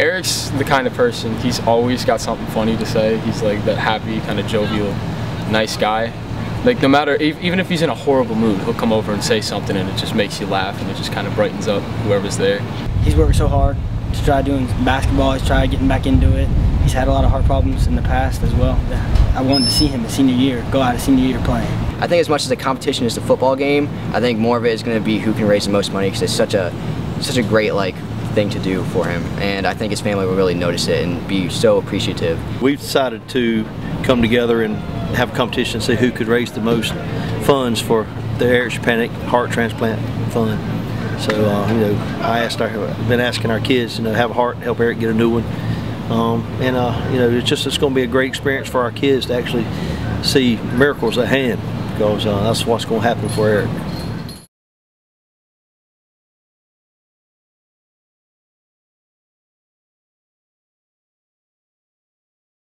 Eric's the kind of person, he's always got something funny to say. He's like that happy, kind of jovial, nice guy. Like no matter, even if he's in a horrible mood, he'll come over and say something and it just makes you laugh and it just kind of brightens up whoever's there. He's worked so hard to try doing basketball, he's tried getting back into it. He's had a lot of heart problems in the past as well. I wanted to see him his senior year, go out of senior year playing. I think as much as the competition is the football game, I think more of it is going to be who can raise the most money because it's such a, such a great like thing to do for him. And I think his family will really notice it and be so appreciative. We've decided to come together and have a competition and see who could raise the most funds for the Eric Szczepanik Heart Transplant Fund. So, uh, you know, I asked our, been asking our kids, you know, have a heart, help Eric get a new one. Um, and, uh, you know, it's just, it's going to be a great experience for our kids to actually see miracles at hand because uh, that's what's going to happen for Eric.